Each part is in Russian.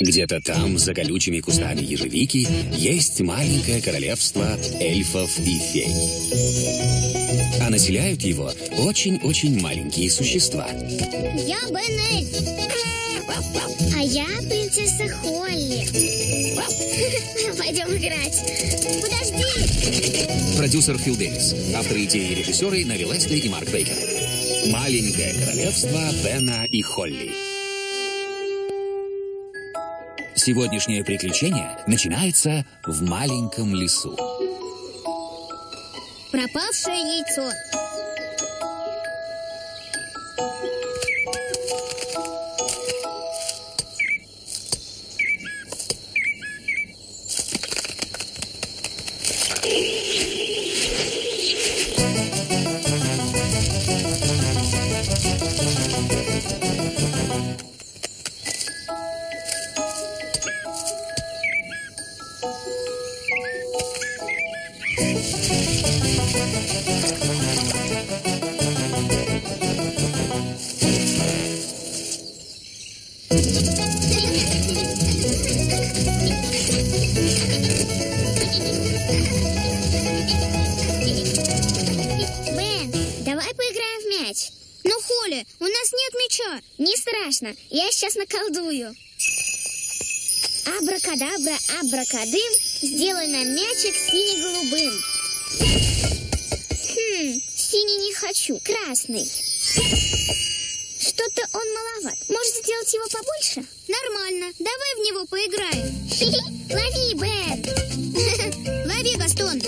Где-то там, за колючими кустами ежевики, есть маленькое королевство эльфов и фей. А населяют его очень-очень маленькие существа. Я Бен Эльф. А я принцесса Холли. Пойдем играть. Подожди. Продюсер Фил Дэвис. Авторы идеи и режиссеры Нави Лесли и Марк Бейкер. Маленькое королевство Бена и Холли. Сегодняшнее приключение начинается в маленьком лесу. Пропавшее яйцо. Страшно, я сейчас наколдую. Абракадабра, абракадым, сделай нам мячик сине-голубым. Синий не хочу, красный. Что-то он маловат. Может, сделать его побольше? Нормально. Давай в него поиграем. Лови, Бен! Лови, Гастон.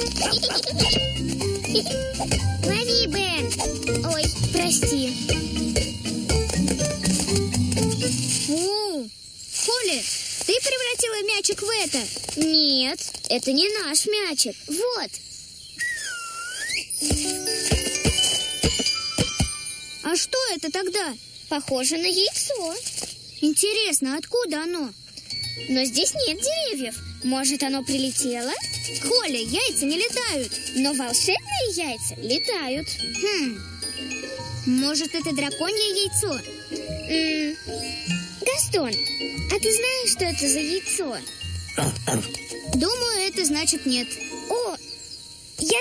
Лови, Бен! Ой, прости. Фу. Холли, ты превратила мячик в это. Нет, это не наш мячик. Вот. А что это тогда? Похоже на яйцо. Интересно, откуда оно? Но здесь нет деревьев. Может, оно прилетело? Холли, яйца не летают. Но волшебные яйца летают. Хм. Может, это драконье яйцо? М, Гастон, а ты знаешь, что это за яйцо? Думаю, это значит нет. О, я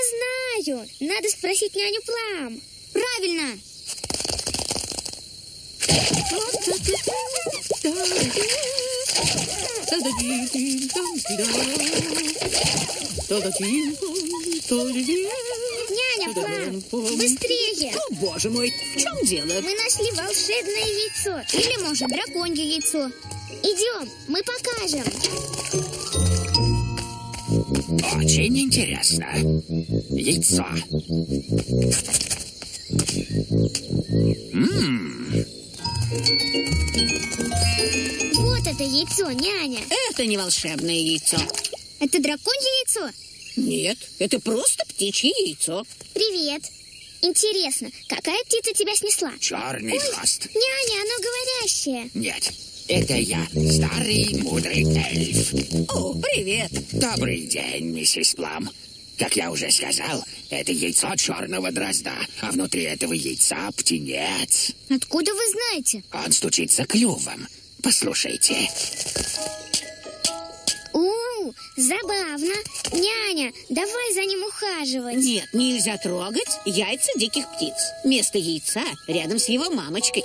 знаю. Надо спросить няню Плам. Правильно. Няня Плам, быстрее. О, боже мой, в чем дело? Мы нашли волшебное яйцо. Или, может, драконье яйцо. Идем, мы покажем. Очень интересно. Яйцо. Вот это яйцо, няня. Это не волшебное яйцо. Это драконье яйцо? Нет, это просто птичье яйцо. Привет. Интересно, какая птица тебя снесла? Черный хвост. Няня, оно говорящее. Нет, это я, старый мудрый эльф. О, привет. Добрый день, миссис Плам. Как я уже сказал, это яйцо черного дрозда, а внутри этого яйца птенец. Откуда вы знаете? Он стучится клювом. Послушайте. У, забавно. Няня, давай за ним ухаживать. Нет, нельзя трогать яйца диких птиц. Место яйца рядом с его мамочкой.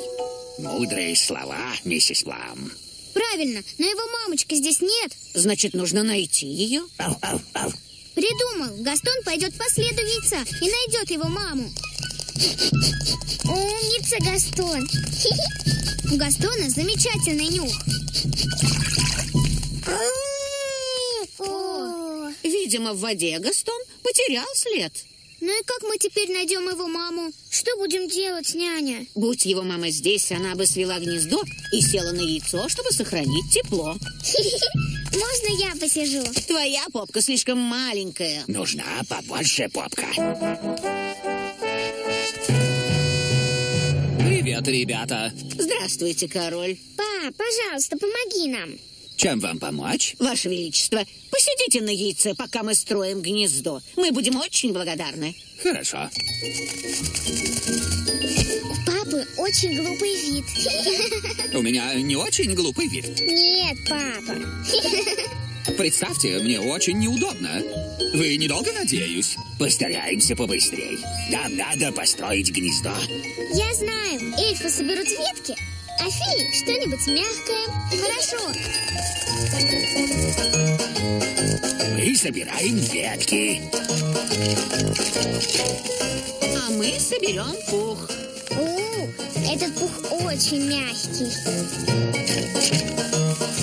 Мудрые слова, миссис Плам. Правильно, но его мамочки здесь нет. Значит, нужно найти ее. Ау, ау, ау. Придумал. Гастон пойдет по следу яйца и найдет его маму. Умница, Гастон. У Гастона замечательный нюх. Видимо, в воде Гастон потерял след. Ну и как мы теперь найдем его маму? Что будем делать, няня? Будь его мама здесь, она бы свела гнездо и села на яйцо, чтобы сохранить тепло. Можно я посижу? Твоя попка слишком маленькая. Нужна побольше попка. Привет, ребята. Здравствуйте, король. Па, пожалуйста, помоги нам. Чем вам помочь? Ваше Величество, посидите на яйце, пока мы строим гнездо. Мы будем очень благодарны. Хорошо. У папы очень глупый вид. У меня не очень глупый вид. Нет, папа. Представьте, мне очень неудобно. Вы недолго, надеюсь? Постараемся побыстрей. Нам надо построить гнездо. Я знаю, эльфы соберут ветки, а феи что-нибудь мягкое. Хорошо. Мы собираем ветки. А мы соберем пух. У, этот пух очень мягкий.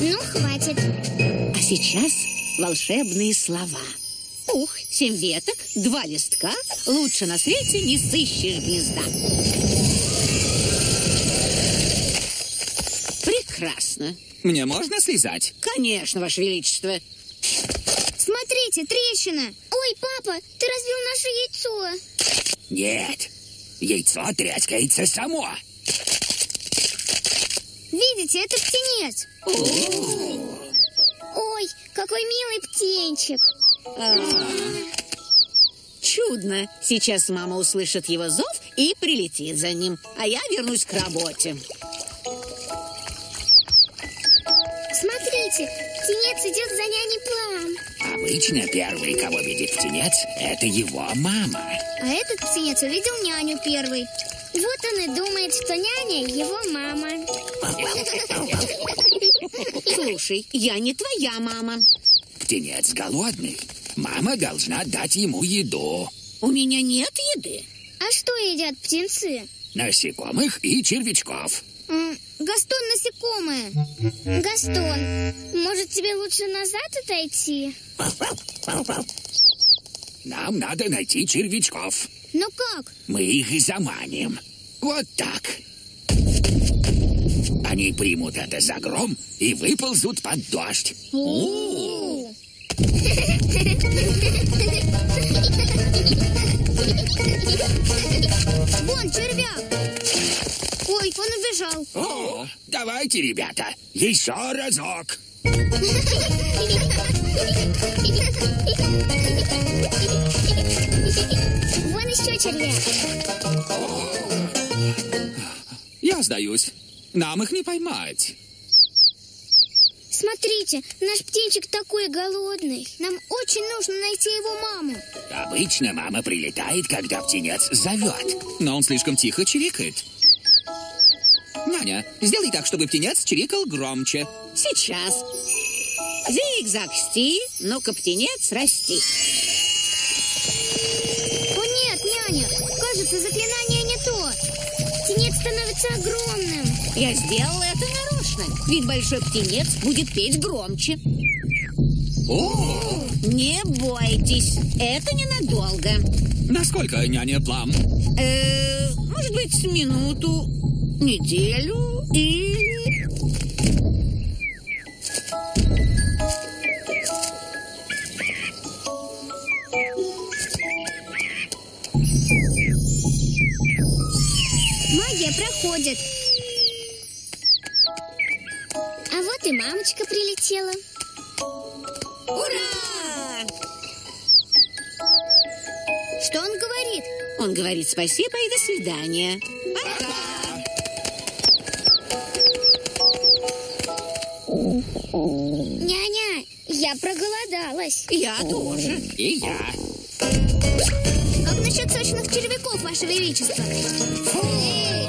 Ну, хватит. А сейчас волшебные слова. Пух, семь веток, два листка. Лучше на свете не сыщешь гнезда. Прекрасно. Мне можно слезать? Конечно, Ваше Величество. Смотрите, трещина. Ой, папа, ты разбил наше яйцо. Нет, яйцо трескается само. Видите, это птенец. Ой, какой милый птенчик. Чудно. Сейчас мама услышит его зов и прилетит за ним. А я вернусь к работе. Смотрите, птенец идет за няней Плам. Обычно первый, кого видит птенец, это его мама. А этот птенец увидел няню первый. Вот он и думает, что няня его мама. Слушай, я не твоя мама. Птенец голодный. Мама должна дать ему еду. У меня нет еды. А что едят птенцы? Насекомых и червячков. М, Гастон насекомое. Гастон, может тебе лучше назад отойти? Нам надо найти червячков. Но как? Мы их и заманим. Вот так. Они примут это за гром и выползут под дождь. У. Вон червяк. Он убежал. О, давайте, ребята, еще разок. Вон еще червяк. Я сдаюсь. Нам их не поймать. Смотрите, наш птенчик такой голодный. Нам очень нужно найти его маму. Обычно мама прилетает, когда птенец зовет. Но он слишком тихо чирикает. Няня, сделай так, чтобы птенец чирикал громче. Сейчас. Зигзаг сти, ну-ка, птенец, расти. О нет, няня, кажется, заклинание не то. Птенец становится огромным. Я сделала это нарочно, ведь большой птенец будет петь громче. О, Не бойтесь, это ненадолго. насколько, няня Плам? Э, может быть, минуту, неделю или... Магия проходит. А вот и мамочка прилетела. Ура! Что он говорит? Он говорит спасибо и до свидания. Пока. Няня, я проголодалась. Я тоже. И я. Как насчет сочных червяков, Ваше Величество? Эй,